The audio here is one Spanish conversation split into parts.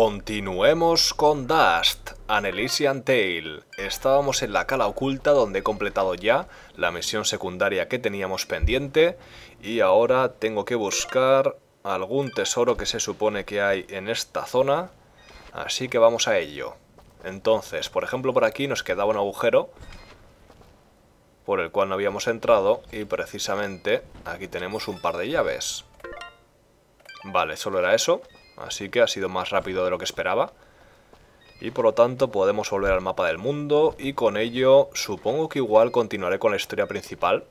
Continuemos con Dust, An Elysian Tale. Estábamos en la cala oculta donde he completado ya la misión secundaria que teníamos pendiente y ahora tengo que buscar algún tesoro que se supone que hay en esta zona, así que vamos a ello. Entonces, por ejemplo por aquí nos quedaba un agujero por el cual no habíamos entrado y precisamente aquí tenemos un par de llaves. Vale, solo era eso. Así que ha sido más rápido de lo que esperaba. Y por lo tanto podemos volver al mapa del mundo y con ello supongo que igual continuaré con la historia principal.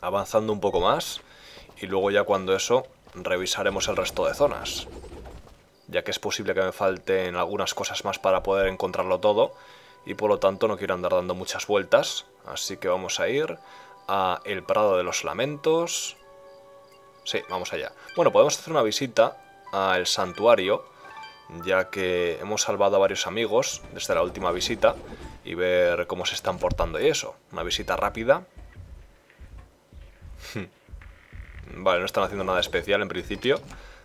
Avanzando un poco más y luego ya cuando eso revisaremos el resto de zonas. Ya que es posible que me falten algunas cosas más para poder encontrarlo todo y por lo tanto no quiero andar dando muchas vueltas. Así que vamos a ir a El Prado de los Lamentos. Sí, vamos allá. Bueno, podemos hacer una visita al santuario, ya que hemos salvado a varios amigos desde la última visita y ver cómo se están portando y eso. Una visita rápida. vale, no están haciendo nada especial en principio,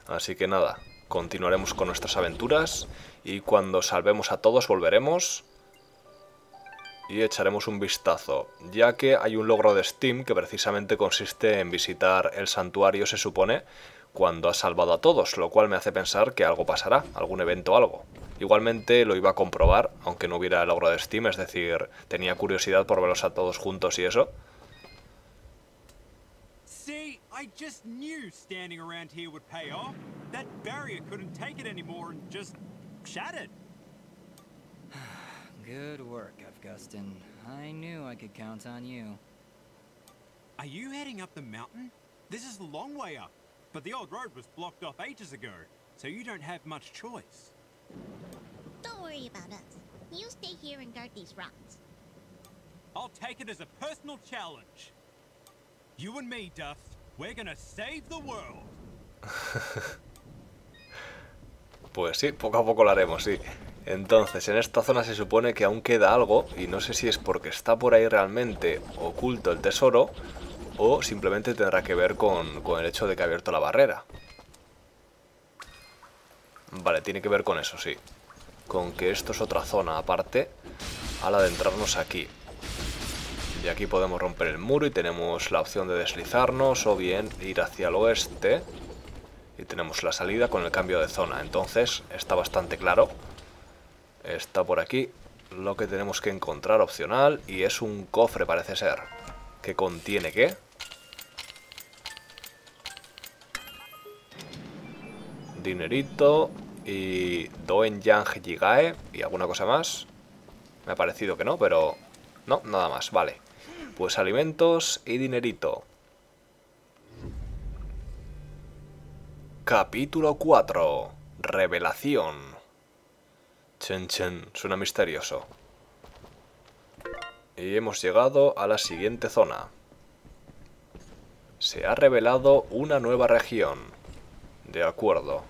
así que nada, continuaremos con nuestras aventuras y cuando salvemos a todos volveremos y echaremos un vistazo, ya que hay un logro de Steam que precisamente consiste en visitar el santuario, se supone, cuando ha salvado a todos, lo cual me hace pensar que algo pasará, algún evento o algo. Igualmente lo iba a comprobar, aunque no hubiera logro de Steam, es decir, tenía curiosidad por verlos a todos juntos y eso. See, I just knew standing around here would pay off. That barrier couldn't take it anymore and just shattered. Good work, Afgustin. I knew I could count on you. Are you heading up the mountain? This is a long way up, but the old road was blocked off ages ago, so you don't have much choice. Don't worry about us. You stay here and guard these rocks. I'll take it as a personal challenge. You and me, Dust, we're gonna save the world. Pues sí, poco a poco lo haremos, sí. Entonces, en esta zona se supone que aún queda algo, y no sé si es porque está por ahí realmente oculto el tesoro, o simplemente tendrá que ver con, el hecho de que ha abierto la barrera. Vale, tiene que ver con eso, sí. Con que esto es otra zona aparte al adentrarnos aquí. Y aquí podemos romper el muro y tenemos la opción de deslizarnos o bien ir hacia el oeste. Y tenemos la salida con el cambio de zona. Entonces, está bastante claro. Está por aquí lo que tenemos que encontrar opcional y es un cofre parece ser. ¿Que contiene qué? Dinerito y Doen Yang Jigae y alguna cosa más. Me ha parecido que no, pero no, nada más, vale. Pues alimentos y dinerito. Capítulo 4. Revelación. Chen Chen, suena misterioso. Y hemos llegado a la siguiente zona. Se ha revelado una nueva región. De acuerdo.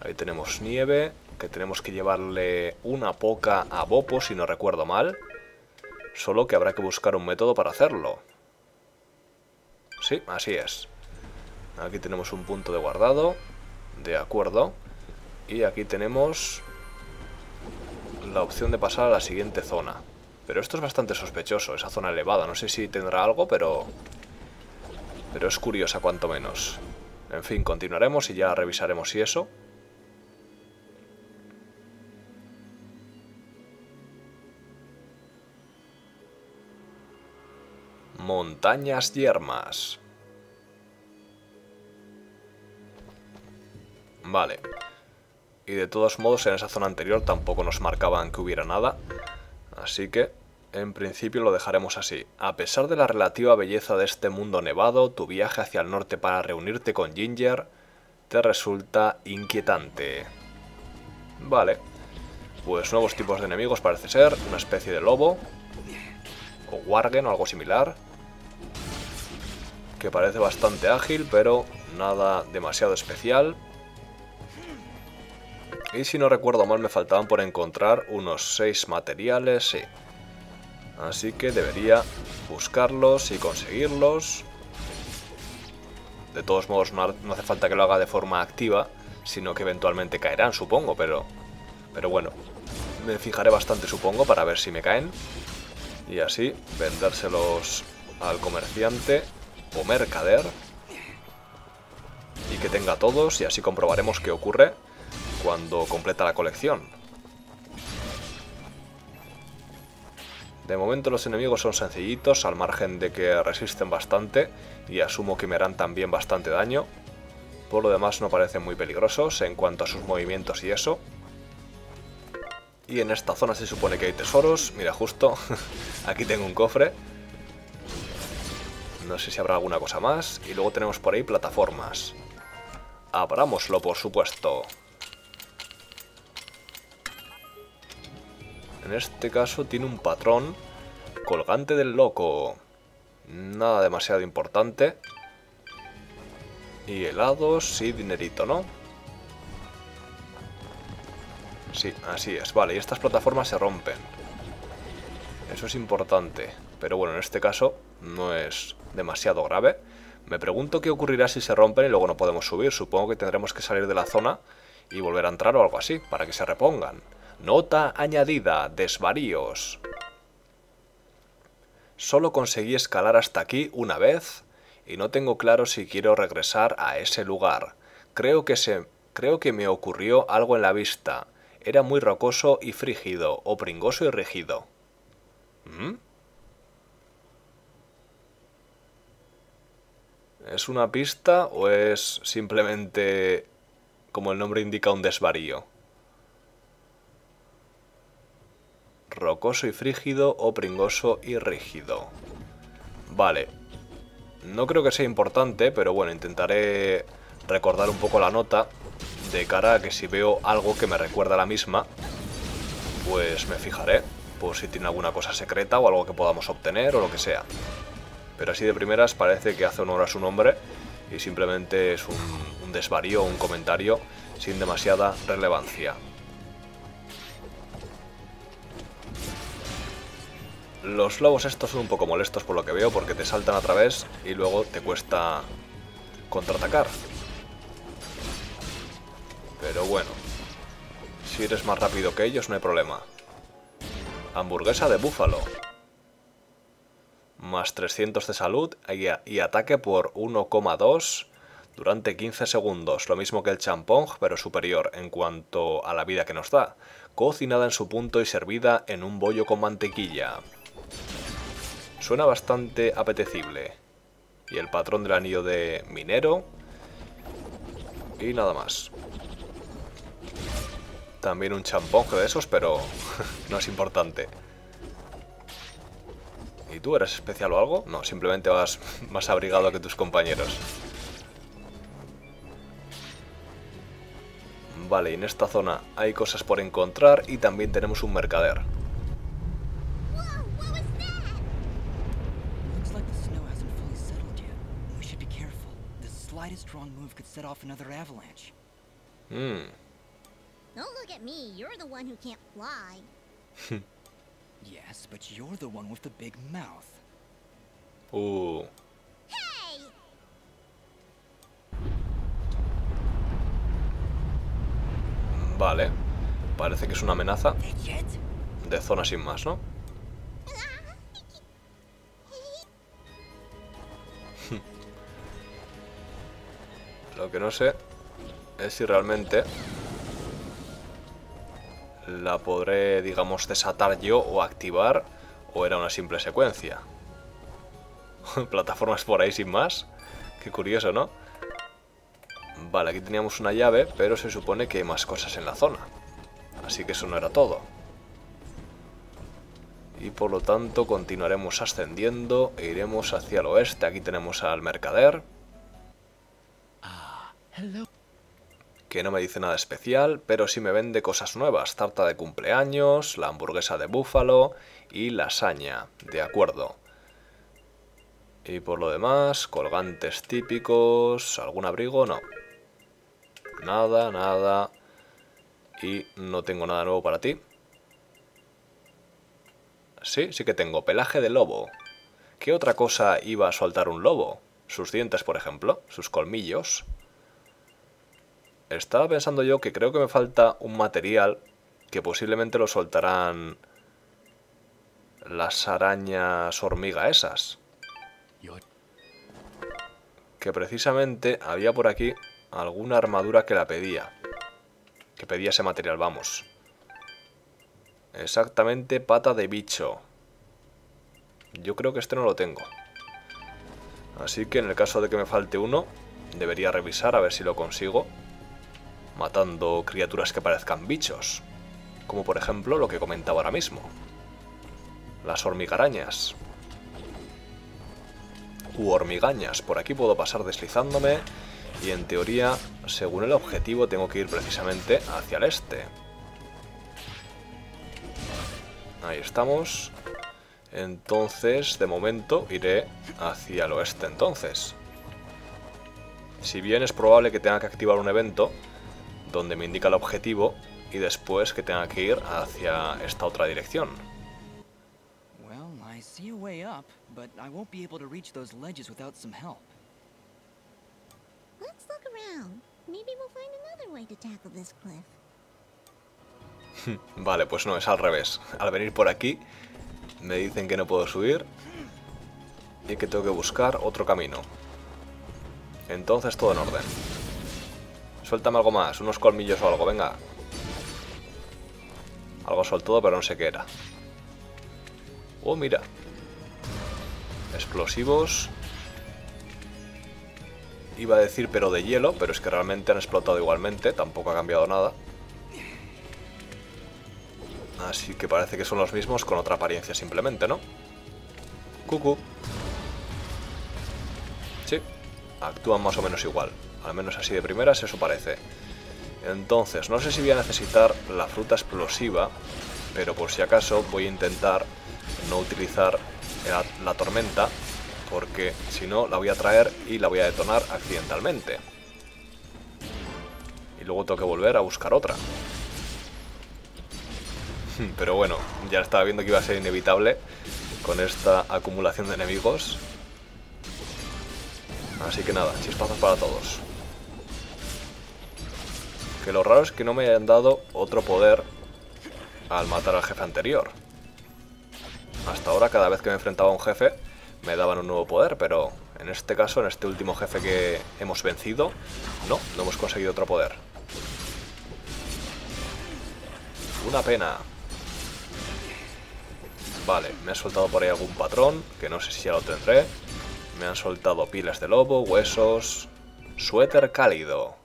Ahí tenemos nieve, que tenemos que llevarle una poca a Bopo, si no recuerdo mal. Solo que habrá que buscar un método para hacerlo. Sí, así es. Aquí tenemos un punto de guardado. De acuerdo. Y aquí tenemos la opción de pasar a la siguiente zona. Pero esto es bastante sospechoso, esa zona elevada. No sé si tendrá algo, pero... Pero es curiosa cuanto menos. En fin, continuaremos y ya revisaremos si eso. Montañas yermas. Vale. Y de todos modos en esa zona anterior tampoco nos marcaban que hubiera nada. Así que, en principio lo dejaremos así. A pesar de la relativa belleza de este mundo nevado, tu viaje hacia el norte para reunirte con Ginger te resulta inquietante. Vale. Pues nuevos tipos de enemigos parece ser. Una especie de lobo. O wargen o algo similar. Que parece bastante ágil, pero nada demasiado especial. Y si no recuerdo mal me faltaban por encontrar unos 6 materiales, sí. Así que debería buscarlos y conseguirlos. De todos modos no hace falta que lo haga de forma activa, sino que eventualmente caerán, supongo, pero... Pero bueno, me fijaré bastante, supongo, para ver si me caen. Y así, vendérselos al comerciante o mercader. Y que tenga todos, y así comprobaremos qué ocurre cuando completa la colección. De momento los enemigos son sencillitos, al margen de que resisten bastante y asumo que me harán también bastante daño. Por lo demás no parecen muy peligrosos en cuanto a sus movimientos y eso. Y en esta zona se supone que hay tesoros. Mira, justo aquí tengo un cofre. No sé si habrá alguna cosa más. Y luego tenemos por ahí plataformas. Abrámoslo, por supuesto. En este caso tiene un patrón colgante del loco. Nada demasiado importante. Y helados y dinerito, ¿no? Sí, así es. Vale, y estas plataformas se rompen. Eso es importante. Pero bueno, en este caso no es demasiado grave. Me pregunto qué ocurrirá si se rompen y luego no podemos subir. Supongo que tendremos que salir de la zona y volver a entrar o algo así, para que se repongan. Nota añadida, desvaríos. Solo conseguí escalar hasta aquí una vez y no tengo claro si quiero regresar a ese lugar. Creo que, se, creo que me ocurrió algo en la vista. Era muy rocoso y frígido, o pringoso y rígido. ¿Mm? ¿Es una pista o es simplemente, como el nombre indica, un desvarío? Rocoso y frígido o pringoso y rígido. Vale. No creo que sea importante, pero bueno, intentaré recordar un poco la nota de cara a que si veo algo que me recuerda a la misma, pues me fijaré por si tiene alguna cosa secreta o algo que podamos obtener o lo que sea. Pero así de primeras parece que hace honor a su nombre y simplemente es un, un desvarío o un comentario sin demasiada relevancia. Los lobos estos son un poco molestos por lo que veo porque te saltan a través y luego te cuesta contraatacar. Pero bueno, si eres más rápido que ellos no hay problema. Hamburguesa de búfalo. Más 300 de salud y, ataque por 1,2 durante 15 segundos. Lo mismo que el champong, pero superior en cuanto a la vida que nos da. Cocinada en su punto y servida en un bollo con mantequilla. Suena bastante apetecible. Y el patrón del anillo de minero. Y nada más. También un champón de esos, pero no es importante. ¿Y tú eres especial o algo? No, simplemente vas más abrigado que tus compañeros. Vale, en esta zona hay cosas por encontrar y también tenemos un mercader. Hmm. Don't look at me. You're the one who can't fly. yes, but you're the one with the big mouth. Uh. Hey! Vale. Parece que es una amenaza. De zona sin más, ¿no? Lo que no sé es si realmente la podré, digamos, desatar yo o activar o era una simple secuencia. Plataformas por ahí sin más. Qué curioso, ¿no? Vale, aquí teníamos una llave, pero se supone que hay más cosas en la zona. Así que eso no era todo. Y por lo tanto continuaremos ascendiendo e iremos hacia el oeste. Aquí tenemos al mercader. Hello que no me dice nada especial, pero sí me vende cosas nuevas, tarta de cumpleaños, la hamburguesa de búfalo y lasaña, de acuerdo. Y por lo demás, colgantes típicos, algún abrigo, no. Nada, nada. Y no tengo nada nuevo para ti. Sí, sí que tengo pelaje de lobo. ¿Qué otra cosa iba a soltar un lobo? Sus dientes, por ejemplo, sus colmillos. Estaba pensando yo que creo que me falta un material que posiblemente lo soltarán las arañas hormiga esas. Que precisamente había por aquí alguna armadura que la pedía. Que pedía ese material, vamos. Exactamente pata de bicho. Yo creo que este no lo tengo. Así que en el caso de que me falte uno, debería revisar a ver si lo consigo. Matando criaturas que parezcan bichos. Como por ejemplo lo que comentaba ahora mismo. Las hormigarañas. U hormigañas. Por aquí puedo pasar deslizándome. Y en teoría, según el objetivo, tengo que ir precisamente hacia el este. Ahí estamos. Entonces, de momento, iré hacia el oeste entonces. Si bien es probable que tenga que activar un evento donde me indica el objetivo y después que tenga que ir hacia esta otra dirección. Well, I see a way up, but I won't be able to reach those ledges without some help. Let's look around. Maybe we'll find another way to tackle this cliff. Vale, pues no, es al revés. Al venir por aquí, me dicen que no puedo subir y que tengo que buscar otro camino. Entonces todo en orden. Suéltame algo más, unos colmillos o algo, venga. Algo soltado, pero no sé qué era. Oh, mira. Explosivos. Iba a decir pero de hielo, pero es que realmente han explotado igualmente, tampoco ha cambiado nada. Así que parece que son los mismos con otra apariencia simplemente, ¿no? Cucu. Sí, actúan más o menos igual. Al menos así de primeras eso parece. Entonces, no sé si voy a necesitar la fruta explosiva, pero por si acaso voy a intentar no utilizar la, la tormenta, porque si no la voy a traer y la voy a detonar accidentalmente. Y luego tengo que volver a buscar otra. Pero bueno, ya estaba viendo que iba a ser inevitable con esta acumulación de enemigos. Así que nada, chispazos para todos. Que lo raro es que no me hayan dado otro poder al matar al jefe anterior. Hasta ahora cada vez que me enfrentaba a un jefe me daban un nuevo poder, pero en este caso, en este último jefe que hemos vencido, no, no hemos conseguido otro poder. Una pena. Vale, me ha soltado por ahí algún patrón, que no sé si ya lo tendré. Me han soltado pilas de lobo, huesos... Suéter cálido.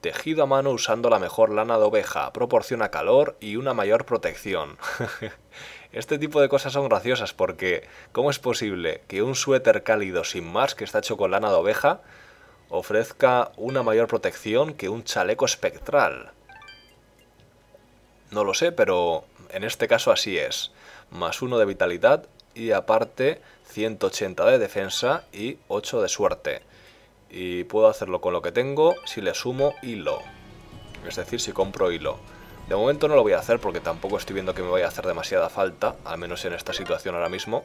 Tejido a mano usando la mejor lana de oveja. Proporciona calor y una mayor protección. este tipo de cosas son graciosas porque ¿cómo es posible que un suéter cálido sin más que está hecho con lana de oveja ofrezca una mayor protección que un chaleco espectral? No lo sé, pero en este caso así es. Más uno de vitalidad y aparte 180 de defensa y 8 de suerte. Y puedo hacerlo con lo que tengo si le sumo hilo. Es decir, si compro hilo. De momento no lo voy a hacer porque tampoco estoy viendo que me vaya a hacer demasiada falta, al menos en esta situación ahora mismo.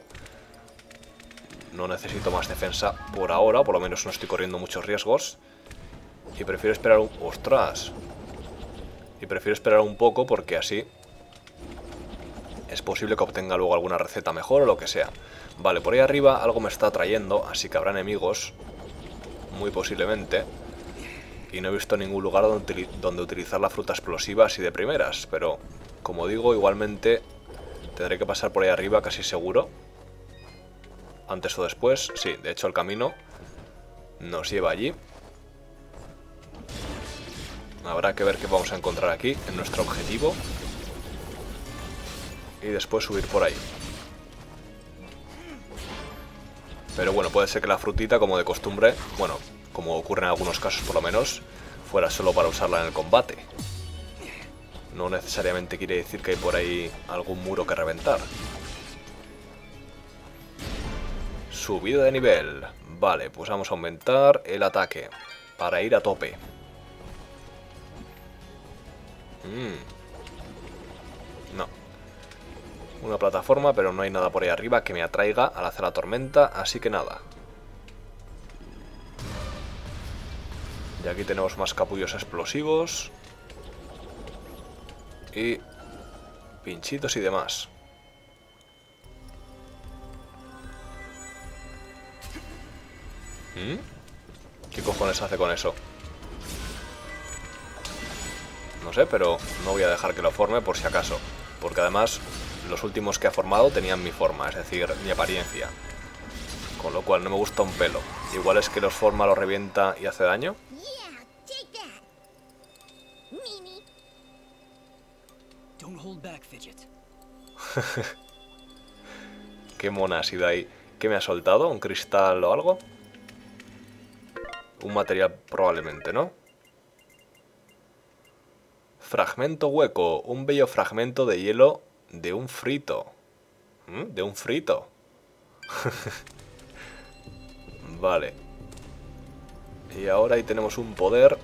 No necesito más defensa por ahora, por lo menos no estoy corriendo muchos riesgos. Y prefiero esperar un... ¡Ostras! Y prefiero esperar un poco porque así es posible que obtenga luego alguna receta mejor o lo que sea. Vale, por ahí arriba algo me está atrayendo, así que habrá enemigos, muy posiblemente. Y no he visto ningún lugar donde, utilizar la fruta explosiva así de primeras, pero como digo, igualmente tendré que pasar por ahí arriba casi seguro. Antes o después, sí, de hecho el camino nos lleva allí. Habrá que ver qué vamos a encontrar aquí en nuestro objetivo y después subir por ahí. Pero bueno, puede ser que la frutita, como de costumbre, bueno, como ocurre en algunos casos por lo menos, fuera solo para usarla en el combate. No necesariamente quiere decir que hay por ahí algún muro que reventar. Subido de nivel. Vale, pues vamos a aumentar el ataque para ir a tope. Mmm una plataforma, pero no hay nada por ahí arriba que me atraiga al hacer la tormenta, así que nada. Y aquí tenemos más capullos explosivos. Y pinchitos y demás. ¿Mm? ¿Qué cojones hace con eso? No sé, pero no voy a dejar que lo forme por si acaso. Porque además, los últimos que ha formado tenían mi forma, es decir, mi apariencia. Con lo cual no me gusta un pelo. Igual es que los forma, los revienta y hace daño. Qué mona ha sido ahí. ¿Qué me ha soltado? ¿Un cristal o algo? Un material probablemente, ¿no? Fragmento hueco. Un bello fragmento de hielo de un frito. ¿Mm? De un frito. vale. Y ahora ahí tenemos un poder.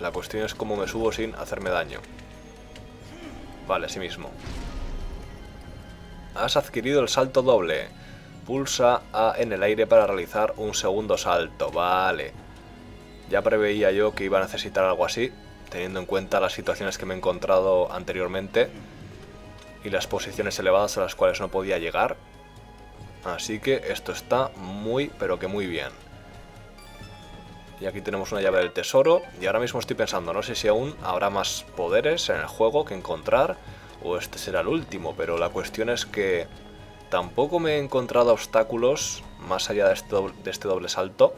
La cuestión es cómo me subo sin hacerme daño. Vale, así mismo. Has adquirido el salto doble. Pulsa A en el aire para realizar un segundo salto. Vale. Ya preveía yo que iba a necesitar algo así, teniendo en cuenta las situaciones que me he encontrado anteriormente y las posiciones elevadas a las cuales no podía llegar. Así que esto está muy, pero que muy bien. Y aquí tenemos una llave del tesoro. Y ahora mismo estoy pensando, no sé si aún habrá más poderes en el juego que encontrar. O este será el último. Pero la cuestión es que tampoco me he encontrado obstáculos más allá de este doble, este salto.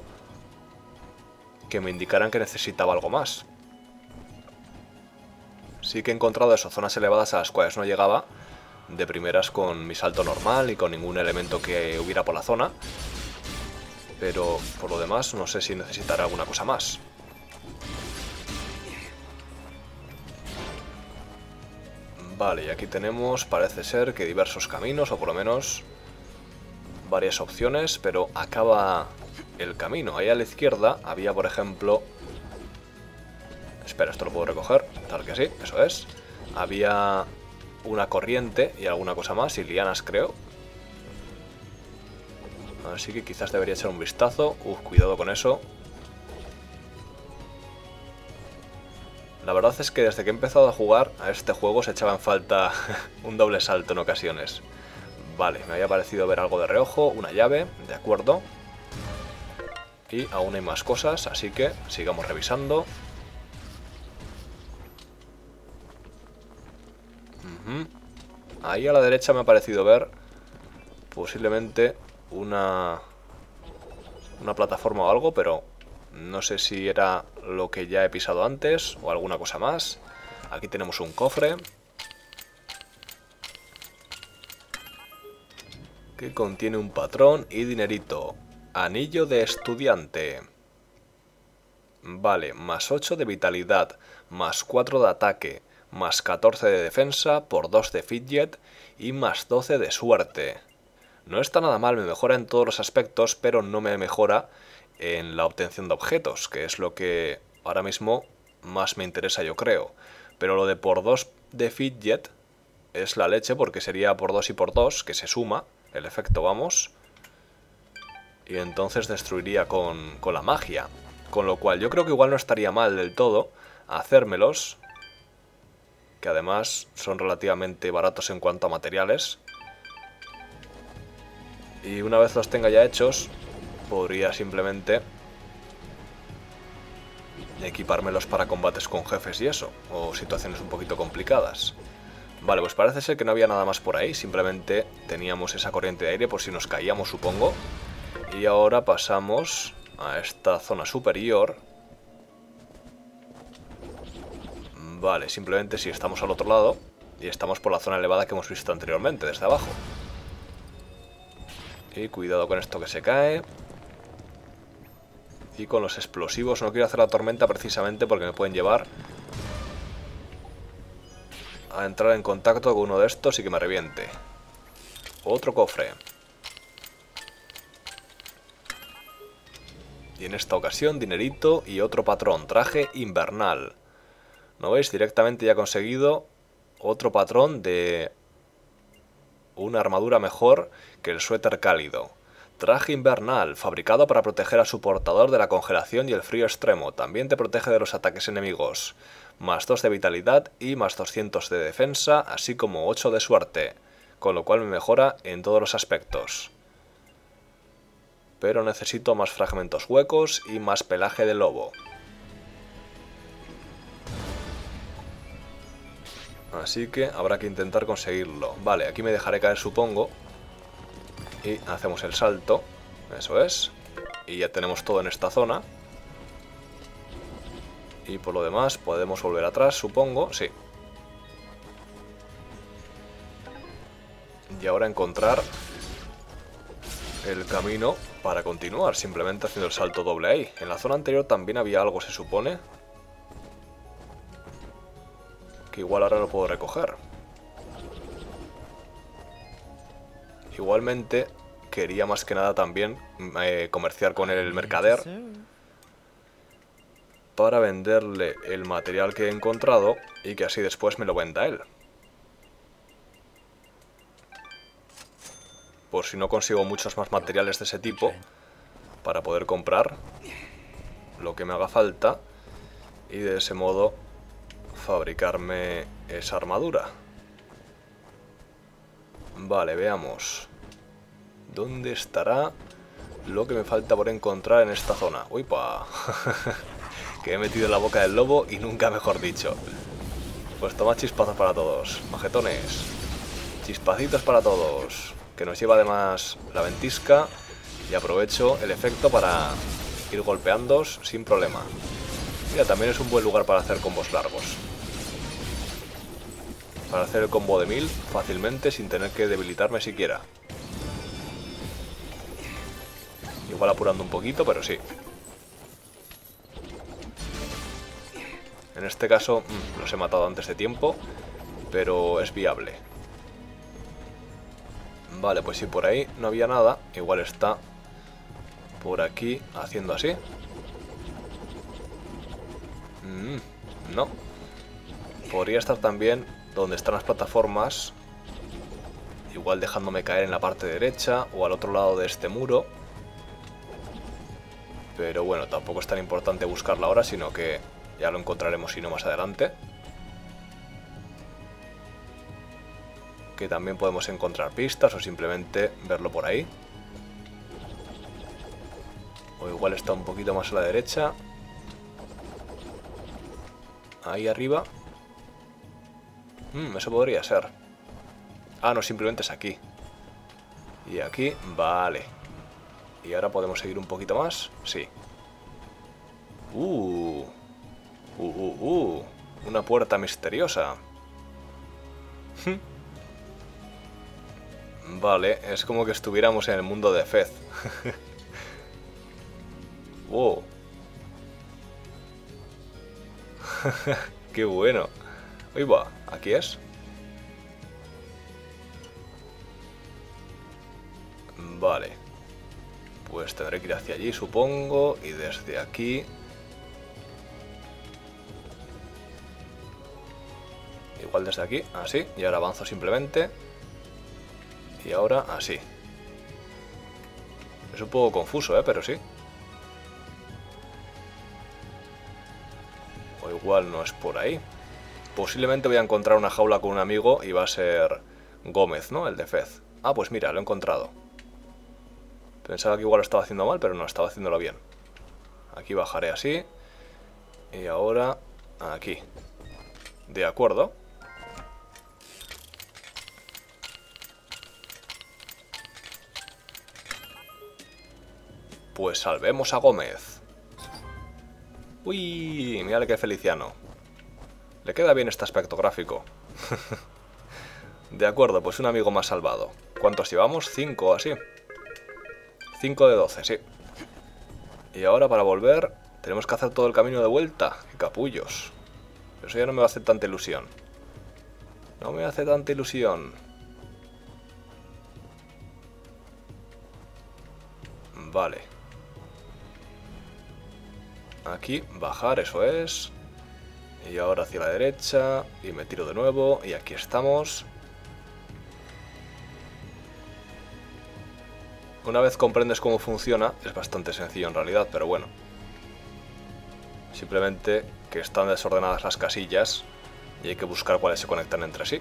Que me indicaran que necesitaba algo más. Sí que he encontrado eso, zonas elevadas a las cuales no llegaba. De primeras con mi salto normal y con ningún elemento que hubiera por la zona. Pero por lo demás no sé si necesitará alguna cosa más. Vale, y aquí tenemos, parece ser que diversos caminos, o por lo menos varias opciones, pero acaba el camino. Ahí a la izquierda había, por ejemplo... Espera, esto lo puedo recoger, tal que sí, eso es. Había una corriente y alguna cosa más, y lianas creo. Así que quizás debería echar un vistazo. Uf, cuidado con eso. La verdad es que desde que he empezado a jugar a este juego se echaba en falta un doble salto en ocasiones. Vale, me había parecido ver algo de reojo, una llave, de acuerdo. Y aún hay más cosas, así que sigamos revisando. Ahí a la derecha me ha parecido ver posiblemente una, una plataforma o algo, pero no sé si era lo que ya he pisado antes o alguna cosa más. Aquí tenemos un cofre. Que contiene un patrón y dinerito. Anillo de estudiante. Vale, más 8 de vitalidad, más 4 de ataque, más 14 de defensa, por 2 de fidget y más 12 de suerte. No está nada mal, me mejora en todos los aspectos, pero no me mejora en la obtención de objetos, que es lo que ahora mismo más me interesa yo creo. Pero lo de por 2 de fidget es la leche porque sería por 2 y por 2, que se suma, el efecto vamos. Y entonces destruiría con, con la magia. Con lo cual yo creo que igual no estaría mal del todo hacérmelos, que además son relativamente baratos en cuanto a materiales. Y una vez los tenga ya hechos, podría simplemente equipármelos para combates con jefes y eso, o situaciones un poquito complicadas. Vale, pues parece ser que no había nada más por ahí, simplemente teníamos esa corriente de aire por si nos caíamos, supongo. Y ahora pasamos a esta zona superior. Vale, simplemente si estamos al otro lado y estamos por la zona elevada que hemos visto anteriormente, desde abajo. Y cuidado con esto que se cae. Y con los explosivos. No quiero hacer la tormenta precisamente porque me pueden llevar a entrar en contacto con uno de estos y que me reviente. Otro cofre. Y en esta ocasión dinerito y otro patrón, traje invernal. ¿No veis? Directamente ya he conseguido otro patrón de una armadura mejor que el suéter cálido. Traje invernal, fabricado para proteger a su portador de la congelación y el frío extremo. También te protege de los ataques enemigos. Más 2 de vitalidad y más 200 de defensa, así como 8 de suerte. Con lo cual me mejora en todos los aspectos. Pero necesito más fragmentos huecos y más pelaje de lobo. Así que habrá que intentar conseguirlo. Vale, aquí me dejaré caer supongo. Y hacemos el salto. Eso es. Y ya tenemos todo en esta zona. Y por lo demás podemos volver atrás, supongo. Sí. Y ahora encontrar el camino para continuar, simplemente haciendo el salto doble ahí. En la zona anterior también había algo, se supone. Que igual ahora lo puedo recoger. Igualmente, quería más que nada también eh, comerciar con el mercader para venderle el material que he encontrado y que así después me lo venda él. Por si no consigo muchos más materiales de ese tipo para poder comprar lo que me haga falta y de ese modo fabricarme esa armadura. Vale, veamos. ¿Dónde estará lo que me falta por encontrar en esta zona? ¡Uipa! que he metido en la boca del lobo y nunca mejor dicho. Pues toma chispazos para todos, majetones. Chispacitos para todos. Que nos lleva además la ventisca y aprovecho el efecto para ir golpeando sin problema. Mira, también es un buen lugar para hacer combos largos. Para hacer el combo de mil fácilmente sin tener que debilitarme siquiera. Igual apurando un poquito, pero sí. En este caso mm, los he matado antes de tiempo, pero es viable. Vale, pues si por ahí no había nada, igual está por aquí haciendo así. Mm, no. Podría estar también donde están las plataformas. Igual dejándome caer en la parte derecha o al otro lado de este muro. Pero bueno, tampoco es tan importante buscarla ahora, sino que ya lo encontraremos si no más adelante. Que también podemos encontrar pistas o simplemente verlo por ahí. O igual está un poquito más a la derecha. Ahí arriba. Hmm, eso podría ser. Ah, no, simplemente es aquí. Y aquí, vale. Y ahora podemos seguir un poquito más. Sí. Uh. Uh, uh, uh. Una puerta misteriosa. Hmm. Vale, es como que estuviéramos en el mundo de Fez. wow. Qué bueno. Uy, va, aquí es. Vale. Pues tendré que ir hacia allí, supongo. Y desde aquí... Igual desde aquí, así. Y ahora avanzo simplemente. Y ahora así. Es un poco confuso, ¿eh? Pero sí. O igual no es por ahí. Posiblemente voy a encontrar una jaula con un amigo y va a ser Gómez, ¿no? El de Fez. Ah, pues mira, lo he encontrado. Pensaba que igual lo estaba haciendo mal, pero no, estaba haciéndolo bien. Aquí bajaré así. Y ahora aquí. De acuerdo. Pues salvemos a Gómez. Uy, mira qué feliciano. Le queda bien este aspecto gráfico. de acuerdo, pues un amigo más salvado. ¿Cuántos llevamos? ¿Cinco o así? 5 de 12, sí. Y ahora para volver tenemos que hacer todo el camino de vuelta. ¡Qué capullos! Eso ya no me va a hacer tanta ilusión. No me hace tanta ilusión. Vale. Aquí, bajar, eso es. Y ahora hacia la derecha. Y me tiro de nuevo. Y aquí estamos. Una vez comprendes cómo funciona, es bastante sencillo en realidad, pero bueno. Simplemente que están desordenadas las casillas y hay que buscar cuáles se conectan entre sí.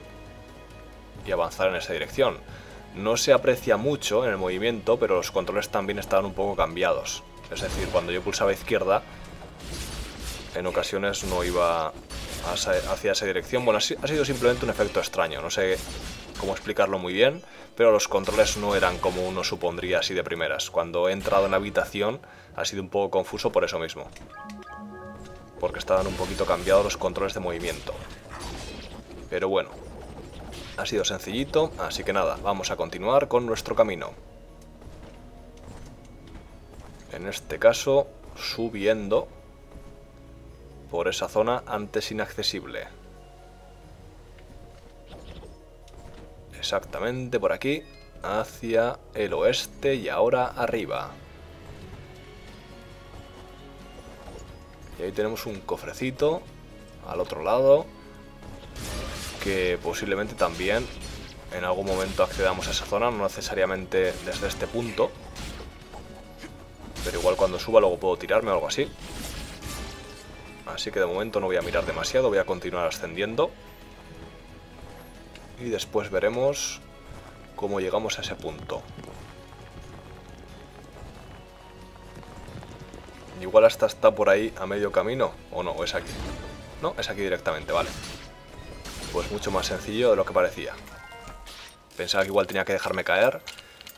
Y avanzar en esa dirección. No se aprecia mucho en el movimiento, pero los controles también estaban un poco cambiados. Es decir, cuando yo pulsaba izquierda, en ocasiones no iba hacia esa dirección. Bueno, ha sido simplemente un efecto extraño, no sé cómo explicarlo muy bien, pero los controles no eran como uno supondría así de primeras. Cuando he entrado en la habitación ha sido un poco confuso por eso mismo. Porque estaban un poquito cambiados los controles de movimiento. Pero bueno, ha sido sencillito, así que nada, vamos a continuar con nuestro camino. En este caso, subiendo por esa zona antes inaccesible. Exactamente por aquí, hacia el oeste y ahora arriba. Y ahí tenemos un cofrecito al otro lado que posiblemente también en algún momento accedamos a esa zona, no necesariamente desde este punto. Pero igual cuando suba luego puedo tirarme o algo así. Así que de momento no voy a mirar demasiado, voy a continuar ascendiendo. Y después veremos cómo llegamos a ese punto. Igual hasta está por ahí a medio camino, o no, o es aquí. No, es aquí directamente, vale. Pues mucho más sencillo de lo que parecía. Pensaba que igual tenía que dejarme caer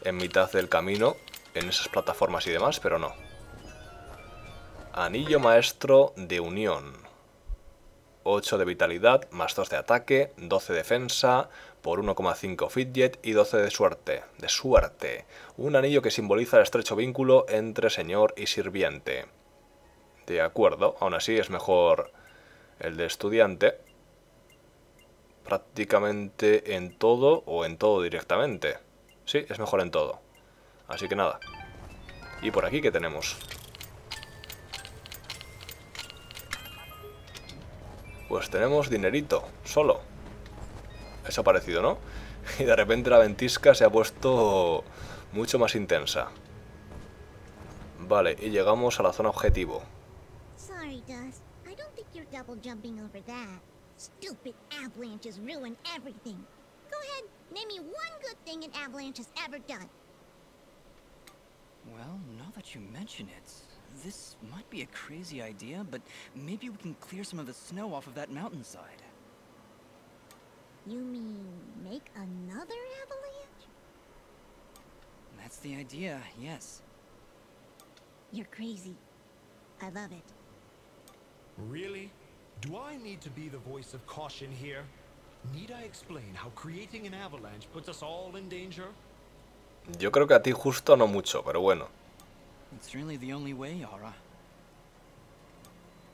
en mitad del camino, en esas plataformas y demás, pero no. Anillo maestro de unión. 8 de vitalidad, más 2 de ataque, 12 de defensa, por 1,5 fidget y 12 de suerte. De suerte. Un anillo que simboliza el estrecho vínculo entre señor y sirviente. De acuerdo, aún así es mejor el de estudiante. Prácticamente en todo o en todo directamente. Sí, es mejor en todo. Así que nada. ¿Y por aquí qué tenemos? Pues tenemos dinerito, solo. Eso ha parecido, ¿no? Y de repente la ventisca se ha puesto mucho más intensa. Vale, y llegamos a la zona objetivo. Sorry, Dust. I don't think you're double jumping over that. Stupid avalanches ruin everything. Go ahead, name me one good thing an avalanche has ever done. Well, now that you mention it, this might be a crazy idea, but maybe we can clear some of the snow off of that mountainside. You mean make another avalanche? That's the idea, yes. You're crazy. I love it. Really? Do I need to be the voice of caution here? Need I explain how creating an avalanche puts us all in danger? Yo creo que a ti justo no mucho, pero bueno. It's certainly the only way, Yara.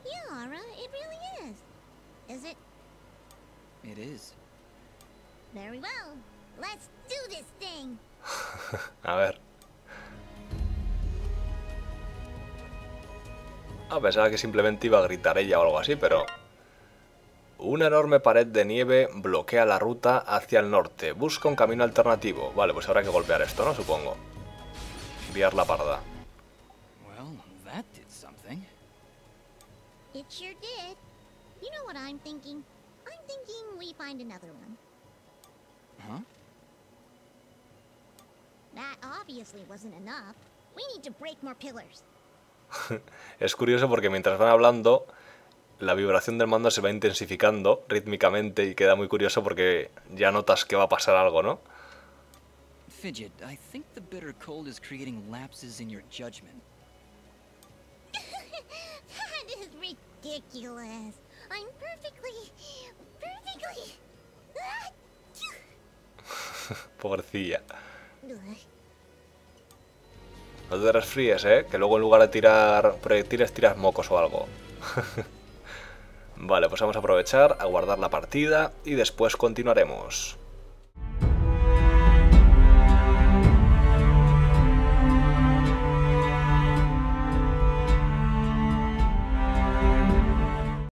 Yeah, Aura, it really is. Is it? It is. Very well. Let's do this thing. A ver. Ah, pensaba que simplemente iba a gritar ella o algo así, pero... Una enorme pared de nieve bloquea la ruta hacia el norte. Busca un camino alternativo. Vale, pues habrá que golpear esto, ¿no? Supongo. Enviar la parda. Well, that did something. It sure did. You know what I'm thinking? I'm thinking we find another one. Huh? That obviously wasn't enough. We need to break more pillars. Es curioso porque mientras van hablando, la vibración del mando se va intensificando rítmicamente y queda muy curioso porque ya notas que va a pasar algo, ¿no? Fidget, I think the bitter cold is creating lapses in your judgment. that is ridiculous. I'm perfectly, perfectly. Pobrecilla. No te resfríes, ¿eh? Que luego en lugar de tirar proyectiles tiras mocos o algo. vale, pues vamos a aprovechar a guardar la partida y después continuaremos.